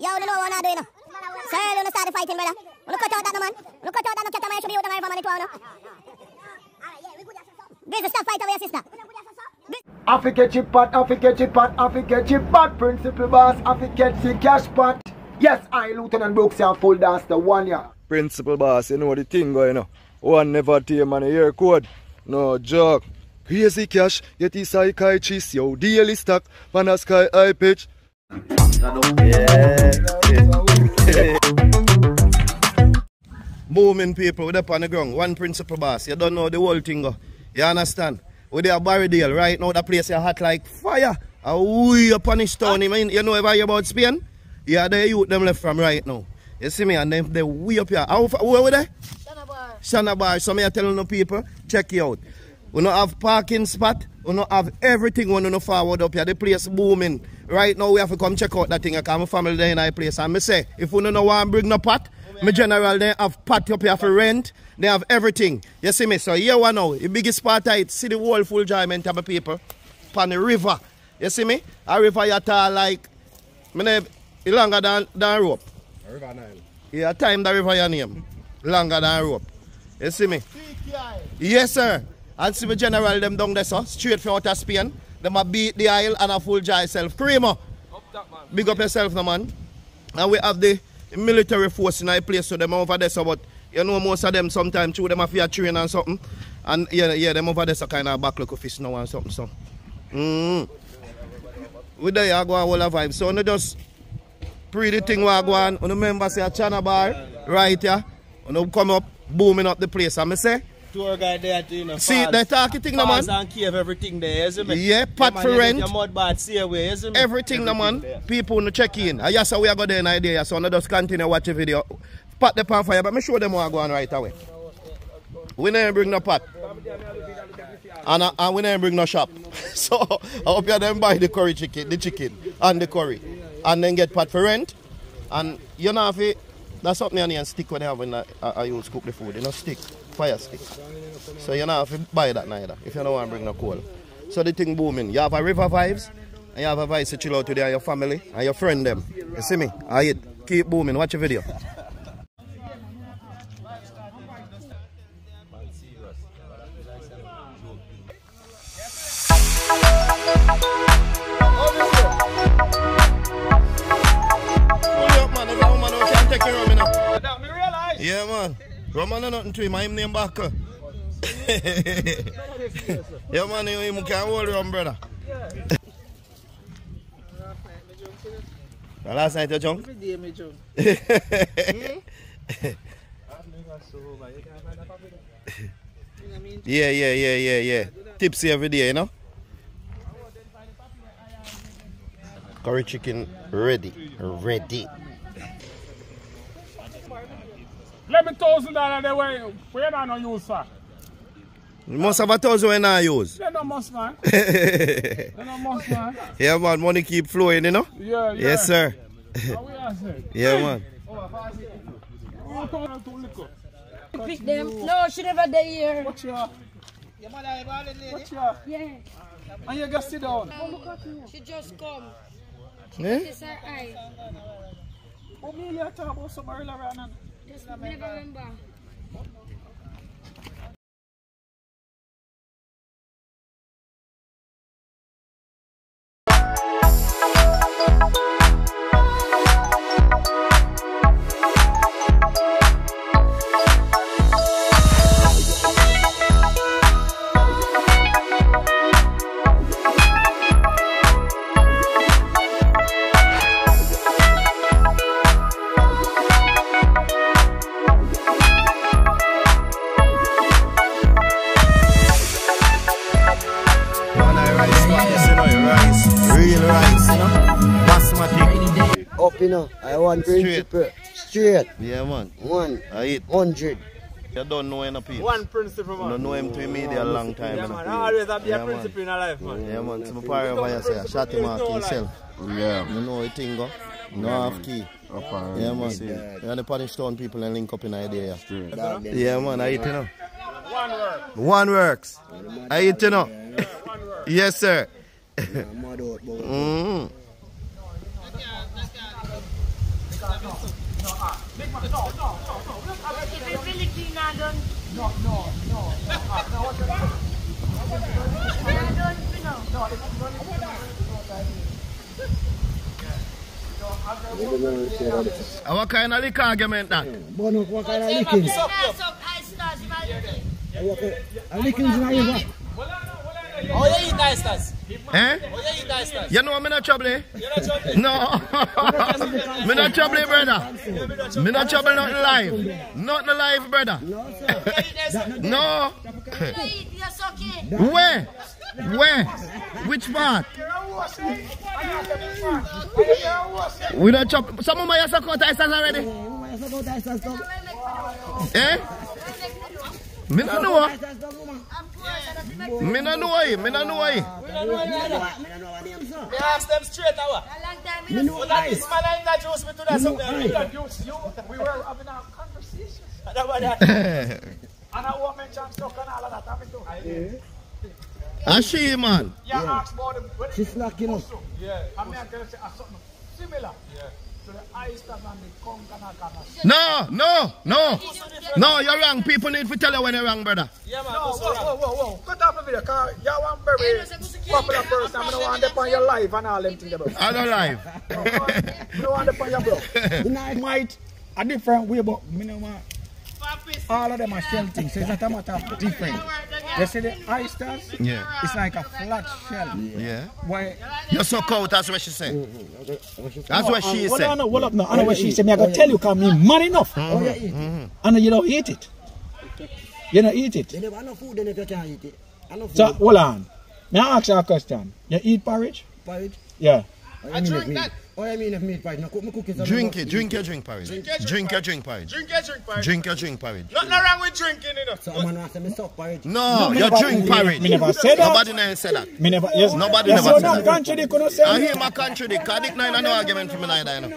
Yo, you know what I'm doing? Sir, you know start the fighting, brother. You cut out that no man. You cut out that no cat man should be out of my family too, no. This is stop fight away, sister. I fi catch it pot, I fi catch it pot, I fi catch it pot, principal boss, I fi catch the cash pot. Yes, I Lieutenant Brooks and full dance the one yeah. Principal boss, you know the thing going on. One never team and a year code. No joke. Crazy cash, get his high kai cheese, yo, daily stock, pan a sky high pitch. Booming people with up on the ground, one principal boss. You don't know the whole thing. Go. You understand? With their Barrydale, right now the place is hot like fire. And we up on this town, you, you know ever about Spain? Yeah, the youth them left from right now. You see me, and then they way up here. How, where were they? Shana Bar. So me are telling the people, check you out. We don't have parking spot. We don't have everything when we don't forward up here. The place booming. Right now we have to come check out that thing. I come family there in that place. And me say, if we don't know want to bring no pot, my general they have pot up here for rent. They have everything. You see me? So here one now, the biggest part of it, see the whole full enjoyment of my people. Upon the river. You see me? A river you tall like, me name, longer than, than rope. River Nile. Yeah, time the river your name. Longer than rope. You see me? Yes, sir. And see my general them down there, so straight from out of Spain. Them a beat the aisle and a full jar self. Creamer. Big up yourself, no man. And we have the military force in our place, so them over there, so but you know most of them sometimes through them have to train and something. And yeah, yeah, them over there so kind of back like a fish now and something, so. Mm. We there, I go a whole of vibe. So no just pretty thing we go on. You remember say a channel bar right here. You come up, booming up the place. And me say, Tour guide there too, you know. see, falls- they talking thing no man. and cave, everything there, see me? Yeah, pot man, for rent. Your mud bath, see away, you see me? Everything, no man. there. People no check in. And yes, so we are go there in idea. So no just continue watch the video. Pat the pan fire, but me show them what go on right away. We never bring no pot. And, uh, and we never bring no shop. so I hope you them buy the curry chicken, the chicken and the curry. And then get pot for rent. And you know if it, that's something on here and stick when they have when I, I, I use cook the food. You know stick, fire stick. So you know if you buy that neither, if you don't want to bring no coal. So the thing booming. You have a river vibes, and you have a vibes to chill out today and your family and your friend them. You see me? I it. Keep booming. Watch your video. Pull you up, man. There's a woman who can take care of me now. That me realize. Yeah, man. Roman ain't nothing to him. I'm name back. yeah, man. You him can hold you, brother. The last night you drunk? yeah, yeah, yeah, yeah, yeah. Tipsy every day, you know? Curry chicken ready. Ready. Eleven thousand dollars they were where I no use for. You must have a thousand when I use. They no must man. They no must man. yeah, man. Money keep flowing, you know? Yeah, yeah. Yes, sir. How we are say? Yeah, man. Who come out to liquor? Pick them. No, she never there here. Watch your Your mother is balling lady. watch your Yeah. and you just sit down. She just come. Yeah? Eh? This her eye. How me you talk about some earlier on? Just me never remember. Basmati. Up, you know, I want principal. Straight. Yeah, man. One. I eat. Hundred. You don't know any people. One principle, You man. don't know him to me a long time. Yeah, man. I always have to be Yeah, a man. principle in our life, man. Yeah, man. So my parent over here say, I him off himself. Yeah. You know what thing go? No half key. Apparently. Yeah, man. Yeah, the Punish Town people and link up in idea. Yeah, man. I eat, you know. One word. One works. I eat, you know. One word. Yes, sir. Mad out, boy. Mm. And what kind of liquor argument that? But no, what kind of lickings? A lickings in a river. Oh, you eat nice stars. Eh? Oh, you eat nice stars. You know I'm in a trouble, eh? Not. No. me not trouble, eh, brother. Me not trouble nothing live. Nothing live, brother. No. Where? Where? Which part? We don't chop. Some of my suck out ice already. Eh? Me no know. Me no know. eh. Me no know. Me ask them straight away. But that is man I introduce me to that something. We were having a conversation. That one that. And I want mention stuff and all of that. I'm into. And she, man. You ask about the when She's snacking up. Yeah. I mean, I tell you say, uh, something similar to No, no, no. No, you're wrong. People need to tell you when you're wrong, brother. Yeah, man. No, go whoa, whoa, whoa, whoa. Cut off the video, because you are one very popular person. I don't want them on your life and all them things, bro. I don't lie. I don't want them on your bro. Might a different way, but me no want. All of them are shell things, so it's not a matter of different. You see the oysters? Yeah. It's like a flat shell. Yeah. Why? You're so cold, that's what she said. That's what she well, I said. know, well up now. I know what she said. Me, I gotta tell you, cause me man enough. Mm-hmm. Oh, you eat. Mm-hmm. And you don't eat it. You don't eat it. They never have no food, then if you can't eat it. I know food. So, hold on. May I ask you a question? You eat porridge? Porridge. Yeah. You mean if meat? Oh, you mean if meat porridge? No, cook me cookies. Drink it, drink your drink porridge. Drink your drink porridge. Drink your drink, pal. Drink your drink porridge. Nothing wrong with drinking, you know. So I'm gonna ask them to suck. No, me your never- drink me- porridge. me never said that. Nobody never said that. Me never, yes. Nobody yes, never so said now that. country they couldn't say I me. hear my country, the Cardiff nine, I no argument for me neither, you know.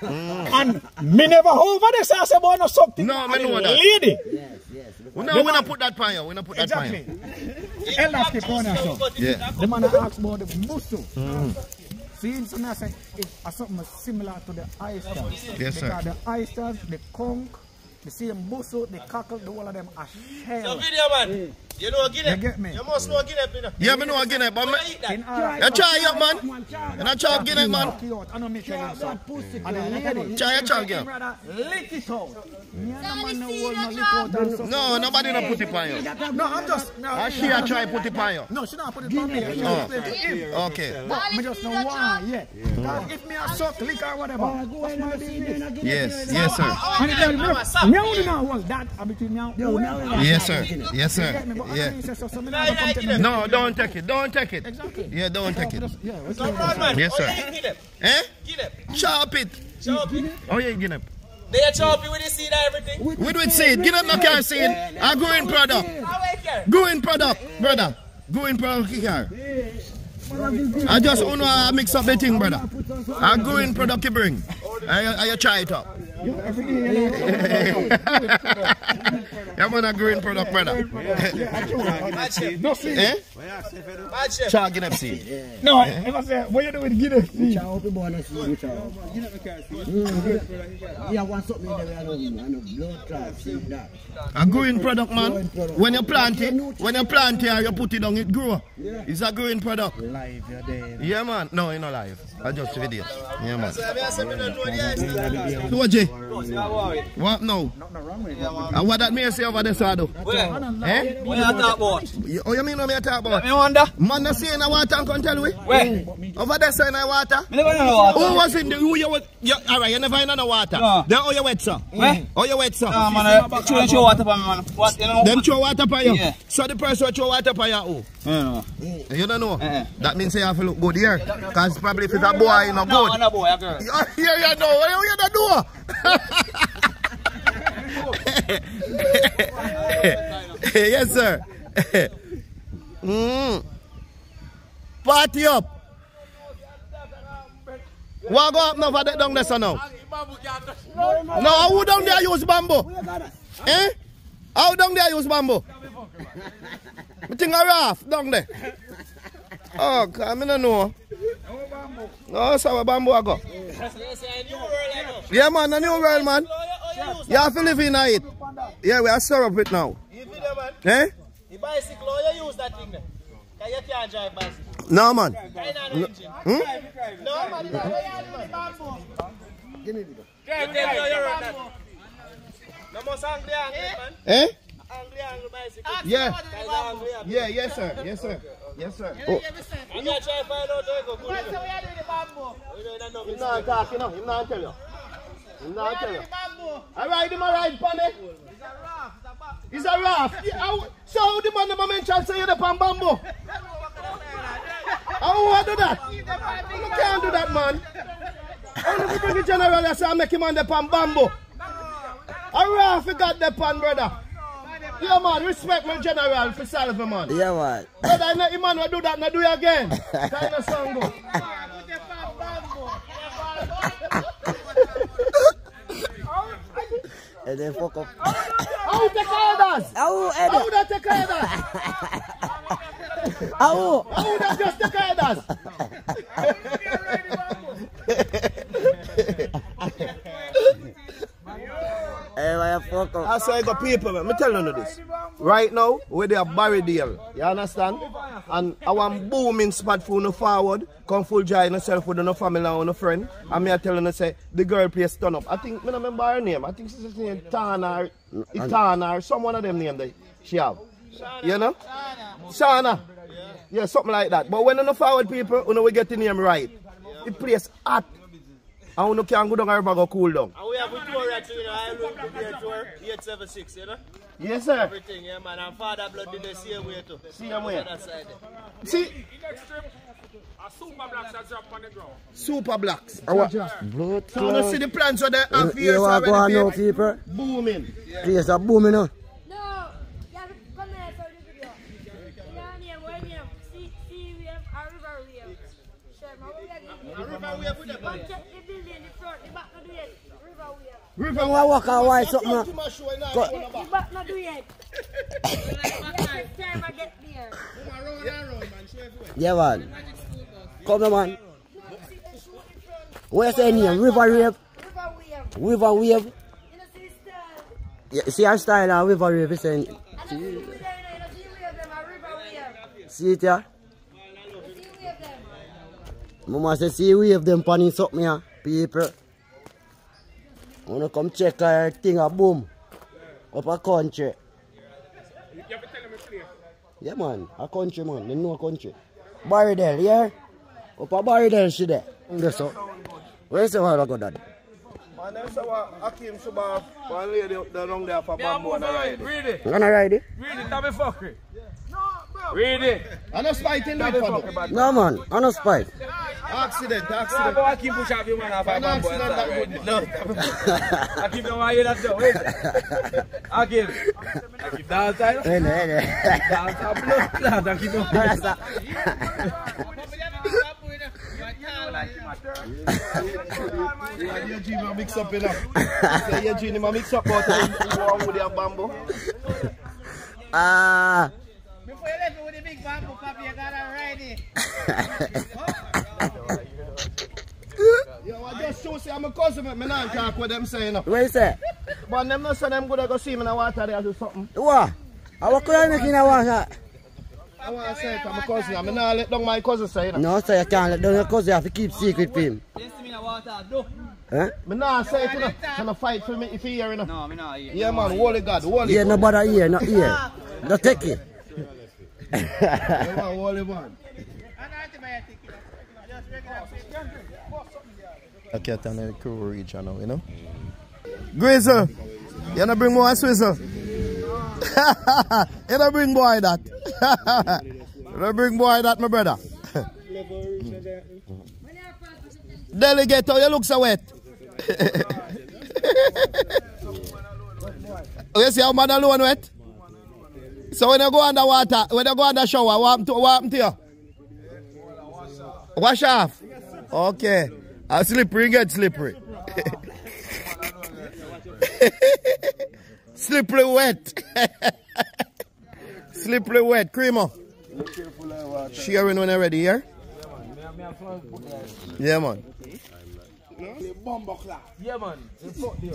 And me never over there say I say boy no something. No, me know that. Lady. Yes, yes. We no, we not put that pan, we not put that pan. Exactly. Elders keep on and. Yeah. The man asked about the musu. See, so now say it's something similar to the oysters. Yes, sir. Because the oysters, the conch, the same busu, the cockle, the whole of them are Your shell. video, man. Mm. You know Guinea. You get me? You must know Guinea, you know. Yeah, me know again, but me, You. In you try it, man. And I chop Guinea, man. I know me tell you something. And the lady, Try it, try it. brother, lick it out. Me and the man no hold no lick out and so. No, nobody not put it on you. No, I'm just. No, And she a try put it on you. no, she not put it on me. She Oh. explain to him. Okay. But me just know why, yeah. Because if me a suck, lick or whatever, that's my business. Yes, yes, sir. And then me, me only know was that are between me and. Yes, sir. Yes, sir. Me, but Yeah. I say so, so me not come to them. No, don't take it. Don't take it. Exactly. Yeah, don't take it. Yeah, what's Come on, man. Yes, Oh, sir. you eat Guinea. Eh? Guinea. Chop it. Chop it. Oh, yeah, Guinea. They chop it with the seed and everything. We do it seed. Guinea no carry seed. A growing product. How I care? Growing product, brother. Go in product here. I just want to mix up the thing, brother. A growing product you bring. I, I, you try it up. Every day, you know. Yeah, man, a growing product, brother. Bad chef. No, see. eh? Bad chef. Char Guinea seed. No, if I say, what you do with Guinea? See. I hope you born a seed, which are. Yeah, want something in there, I know, I know, blood clot, seed that. A growing product, man. When you plant it, when you plant it, you put it down, it grow. It's a growing product. Live, you're there. Yeah, man. No, it's not live. I just video. Yeah, man. So, I say, me don't know the ice. What, Jay? Now? And what that may say over there, so I do? Eh? What you talk about? You- Oh, you mean what me talk about? Me wonder. Man, not saying I water and can tell we. Where? Over there, saying I water. Me never know what. Who was in the, who you was, you, alright, you never in no water. No. Then how you wet, sir? Where? How you wet, sir? Ah, man, I throw throw water for me, man. What, you know? Them throw water for you? Yeah. So the person who throw water for you, who? No, no. You don't know? Eh. That means you have to look good here. Because probably if it's a boy, you know No, good. no, boy, a girl. Yeah, yeah, you know. What you gonna do? yes, sir. mm. Party up. What go up now for that down there, so now? No, who down there use bamboo? Eh? How down there use bamboo? I think a raft down there. Oh, God, I don't know. No, so bamboo I go. Yeah, man, a new world, man. You have to live in it. Yeah, we are stir up it now. You video, man. Eh? The bicycle, how you use that thing there? Because you can't drive bicycle. No, man. Kind. Hmm? No, man, it's not where you have the bamboo. Give me the Drive, drive, drive, drive. No more angry, angry, man. Eh? Angry, angry bicycle. Yeah. Guys are angry, angry. Yeah, yes, sir. Yes, sir. Yes, sir. I'm going to try to find out where you go. Good, you know. You know, you know, Him not talk, you know. Him not tell you. Him not tell you. I ride him a ride, Panny. It's a raft. Yeah, how- so how the man never mention say you're the pan bamboo? How I do that? You can't do that, man. How do you bring the general and say I make him on the pan bamboo? A raft you got the pan, brother. Yeah, man, respect my general for salve, man. Yeah, man. Brother, not man will do that, not do it again. Kind of song go. And then fuck up. How take others? Au, How Eddie. that take others? Au. How that just take others? Hey, why you fuck up? I say go people, man. Me tell you this. Right now, we there Barrydale. You understand? And I want booming spot for no forward. Come full joy yourself with no family and no friend. And me I tell you say the girl plays turn up. I think me not remember her name. I think she's name Tana or Itana or some one of them name that she have. You know? Shana. Yeah, something like that. But when you no forward people, you know we get the name right. The place hot. And you can go down and go cool down. And we have a tour at you know, I look to be a 876, you know? Yes, sir. Everything, yeah, man. And Father Blood did the same way too. Same way. On that side. See, A super blacks that drop on the ground. super blacks. Blood So you see the plants where they have You years want to go on now, already people? booming. Place a booming now. No, you have to come here for the video. You know, name, what name? Sea, sea wave or river wave? Sure, man, River want walk and why something. Too much show in Go- phone The back, not do yet. Time I get there. Yeah, man. Come on, man. Where's the name? River Rave? River wave. River Wave? You know, see the style. Yeah, see our style and River Rave is saying. And the sea wave there, you know, sea wave them, a river wave. See it here? The sea wave them. Mama say see wave them panning something here, people. Wanna come check our thing a boom. Up a country. You have to tell them a place. Yeah man, a country man, they know a country. Barrydale, yeah? Up a Barrydale she there. That's so. Where's the while ago dad? Man, them say what Hakim Subaf, one lady down there for bamboo and a ride. Read it. You gonna ride it? Read it. That be fuckery. No fighting That with be for fuckery, them. bad. No man, I no spite. Accident, accident. but I keep push up you man off a An accident that right good. now. I keep don't want to hear that though. Wait. I keep. I keep dance time. Hey, hey, hey. Dance a blood clot. I keep don't. That's a- Yeah, your G will mix up enough. Say your G will mix up but you go on with bamboo. Ah. Before you left me with the big bamboo copy, you gotta ride it. Yo, I just show say I'm a cousin, but me not talk with them saying. What you say? But them not say them good go see me in the water there do something. What? I what could I make in a water? I want to say it, I'm a cousin. I'm not let down my cousin say. You know. No, sir, you can't let down your cousin. You have to keep secret for him. You me in the water, do. Huh? Me not say it, you know. Gonna fight for me if you hear, you know. No, me not here. Yeah, man, holy God, holy Yeah, God. nobody here, not here. Don't take it. You know. Just regular I can't tell the crew reach you know, you know. Grizzle, you not bring more swizzle. you not bring boy that. you not bring boy that, my brother. Delegate, how you look so wet? you see how man alone wet? So when you go under water, when you go under shower, what to, what to you? Wash off. Okay. A slippery get slippery. slippery wet. slippery wet. Creamer. Sharing when you're ready here. me have fun put there. Yeah, man. Bomber clap. Yeah, man. Fuck you.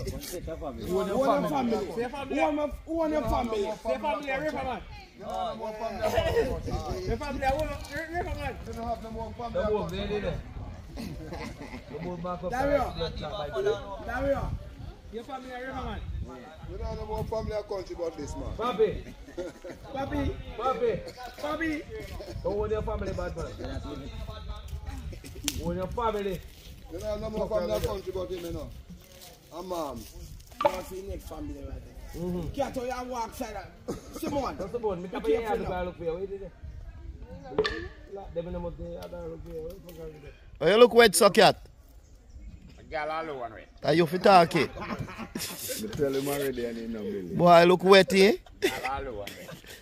Who on your family? Who on your- who on your family? Say family a river man. Your family a woman- river man. The wolf, they did it. The wolf back up. Dario. blood clot by the- Dario. Your family a river man. You don't know what family or country about this, man. Papi, Papi. papi. Papi. Don't want your family bad man. Want your family. You don't know what family country about him, you know. A mom. That's the next family right there. Can't tell you I walk side. of- Simon. That's the bone. Me tap Be your hand careful to go look for you. What did it? Dem in the mud there. I look for you. What the fuck are you doing? Oh, you look wet, so cat. Girl all over it. Are you fit talk it? Tell him already and he no believe. Boy, look wet, eh? Girl all over.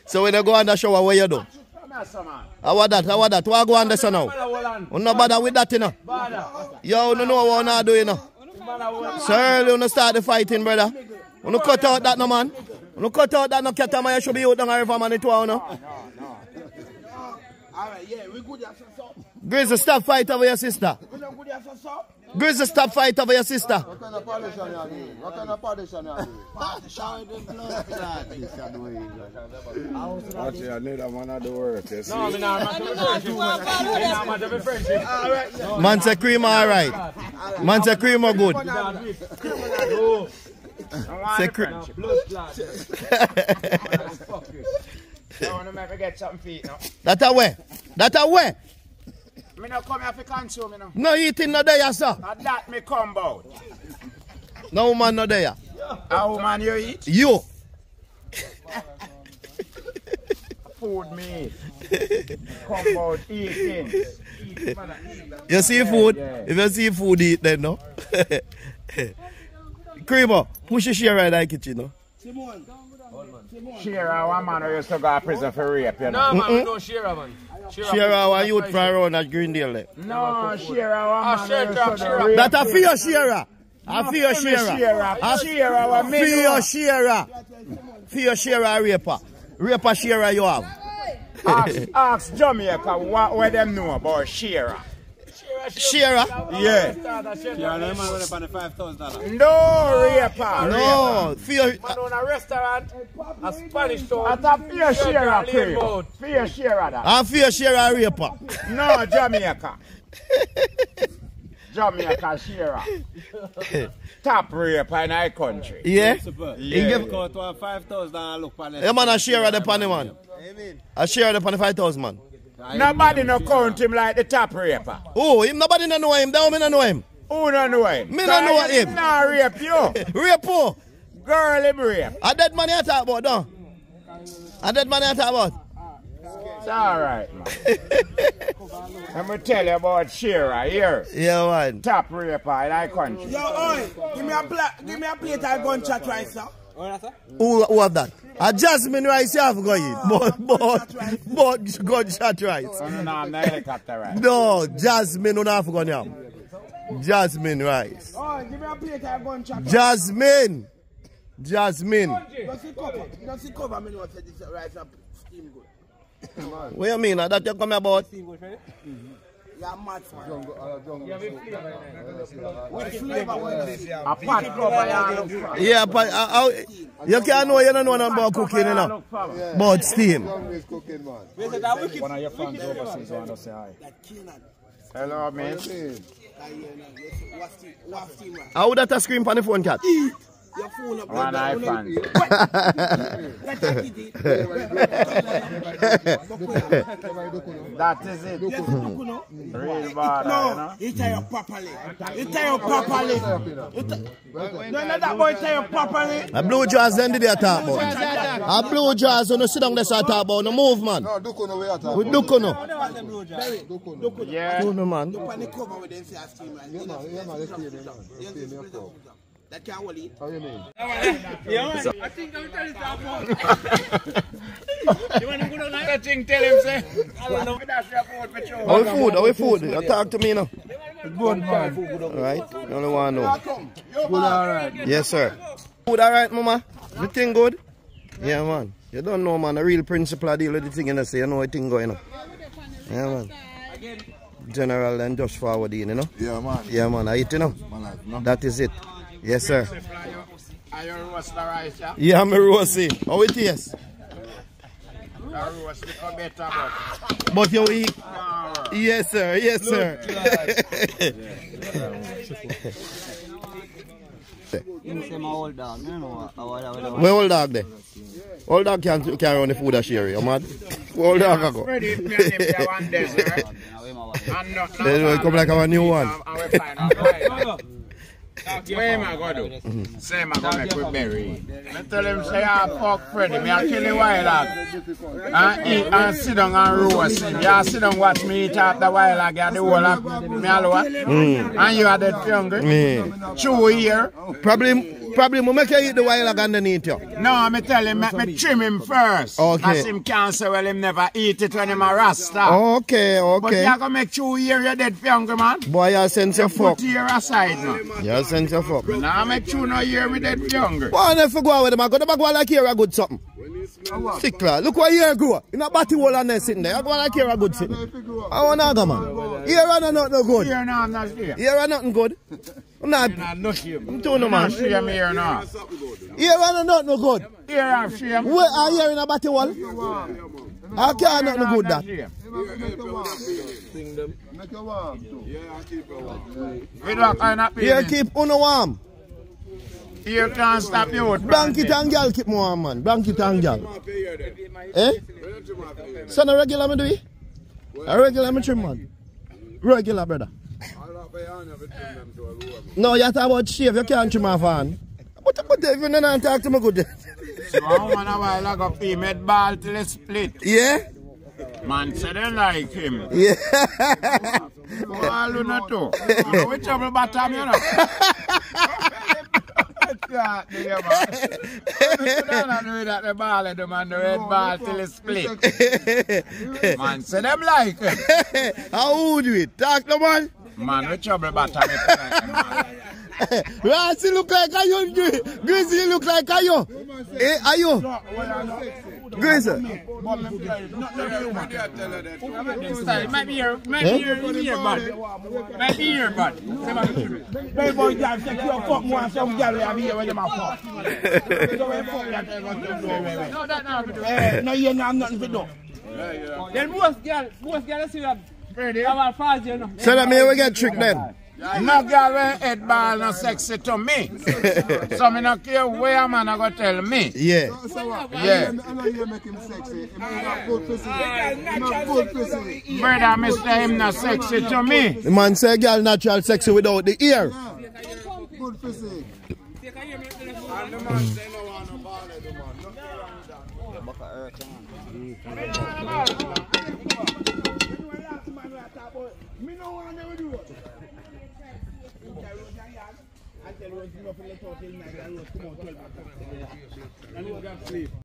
So when you go on the shower, what you do? Come here, son, man. How about that? How about that? What go on the sun now? I. You no bother with that, you know? Yo, you know what you do, you know? I on. Sir, you no start the fighting, brother. You no cut out that, no man. You no cut out that, no cat, man. You should be out down the river, man. It was, no? All right, yeah, we good as so. Grizzle, stop fight over your sister. We good as so. Grizzle, stop fight over your sister. What kind of partition you are doing? What kind of partition you are doing? Watch it, I need a man of the work, you see. No, me not matter with friendship. Me not with friendship. Man say cream all right. Man say cream are good. Say cream. Blood clot. I want to make me get something feet now. That a way. That a way. Me not come here for consume, you know. No eating no there, sir. Not that me come about. No man no there. How man you eat? You. Food me eat. Come about eating. You see food? If you see food, eat then, no? Creamer, push your share right in the kitchen, no? Share our man who used to go to prison for rape, you know. No, man, we don't share, man. Share our youth from around at Greendale. there. No, share our man share drop, share do. That a for your sharer. A for your sharer. Share A share our for men. your sharer. For your sharer raper. Raper sharer you have. Ask, ask Jamaica what, what them know about Shearer. Sharer? Yeah. Yeah, No raper. No. For your, Man own a restaurant, a Spanish town. That's a fear Shirt Shearer and lean cream. boat. Fear Shearer that. a ah, for your sharer raper. No Jamaica. Jamaica Shearer. Top raper in our country. Yeah? Yeah. He give, yeah, man, a sharer the pan man. A sharer the pan 5,000 man. Nobody no count him like the top raper. Oh, him nobody no know him. That me no know him. Who no know him? Me no know him. Nah rape you. Rape who? Girl him rape. A dead man you talk about, no? A dead man you talk about. It's alright man. Let me tell you about Shearer here. Yeah, man. Top raper in our country. Yo, oi, give me a pla- give me a plate of gunshot rice, sir. Who, who have that? Adjustment rice you have going. But, but, bon, but bon, bon, gunshot rice. No, no, I'm not helicopter rice. No, jasmine don't have going yam. Jasmine rice. Oh, give me a plate of gunshot Jasmine. Jasmine. Does it cover? Does it cover? I mean, what's this rice up steam good? What do you mean? That you come about? Steam good, right? Mm-hmm. Yeah, mad man. A pot cover you look for. Yeah, but uh, uh, you can't know, you don't know nothing about cooking, you know. But steam. Is cooking, man. One of your fans overseas want to say hi. Hello, man. Like, yeah, no, yes, What steam? What steam rice? How would that scream on the phone, cat? Your phone up. One eye fans. Let that kid eat. That is it. Yes, you know. Real bad, No, know. he tell you properly. He tell you properly. No, no, that boy tell you properly. A blue jaws then did they talk about? A blue jaws when you sit down there start talk about no move man. No, do no way at all. We do no. Yeah. Do no man. When they cover with them say a steam rice. Yeah, man, yeah, man, let's see it, man. Let's see it, man. That can't hold it. How you mean? I think I'm telling you You want to go down That thing tell him say. I don't know. That's your food, Petro. How we food? How we food? You talk to me now. Good man. Alright? You only want to know. Good, alright. Yes, sir. Food alright, mama? The thing good? Yeah, man. You don't know, man. The real principle of deal with the thing, you know, say, you know what thing going on. Yeah, man. General and Josh forward in, you know? Yeah, man. Yeah, man. I it, you know? Man, like, no? That is it. Yes, sir. Are you roast the rice, yeah? Yeah, I'm a Rosie. How oh, it is? The roast little better, but... But you eat. Yes, sir. Yes, sir. Where old dog there? Old dog can't carry on the food and share, you mad? Where old dog I go? Ready, if me and him there one desert. And not, not come like our new one. Where am I going to do? Say am I going to make with I tell him, say, ah, fuck Freddy, me I kill the wild dog. And eat and sit down and roast him. You sit down watch me eat up the wild dog, you the whole of me alone. Mm. And you are dead hungry. Me. Chew here. Probably, probably, we make you eat the wild dog underneath you. No, I'm tell him, make me trim him first. Okay. As him can't say, well, him never eat it when him a rasta. Okay, okay. But you gonna make chew here, you're dead hungry, man. Boy, you sense your fuck. Put here aside, man. You sense your fuck. Now make chew no here, me dead hungry. Why not go out with them? I go to back like here a good something. Stickler. Look what here grow. In a batty wall and there sitting there. I go like here a good sitting. I want to go, man. Here are not no good. Here now, I'm not here. Here are nothing good. I'm not. Nah, look here. I'm telling you, I'm man. not shame here now. Here are not no good. Here I'm shame. Where are here in a batty wall? I can't not no good that. Make your warm too. Yeah, I keep it warm. We don't kind of Here keep uno warm. Here can't stop you with Blanket and girl keep me warm, man. Blanket and girl. Eh? So no regular me do it? A regular me trim, man. Regular, brother. No, you talk about shave, you can't trim off on. But, but if you don't talk to me good. So I want a while ago, he made ball till it split. Yeah? Man said they like him. Yeah. All you know too. Which trouble bottom, you know? God, dear man. You don't know that the ball of the man, the red ball till it split. Man say them like him. How would you it? Talk to man. Man, which trouble bottom it man. Rasi look like a you. Grizzle look like a you. Eh, are you? Grizzle. It might be your, might be your, your bud. Might be your bud. Baby boy, girl, say you fuck more and some girl have here when them a fuck. Fuck that, they want to do it. No, that not Eh, No, you know nothing to do. Then most girl, most girl see that. Come on, fast, you know. So that mean we get tricked then. No girl when head ball no sexy to me. so me no care where a man a go tell me. Yeah. So what? Yeah. I know you make him sexy. He got good pussy. He got good pussy. Brother, Mr. him not sexy to me. The man say girl natural sexy without the ear. Good pussy. Me no want to do it. I tell you, you know, for the talk, you know, I go, come on, tell me. And you got sleep.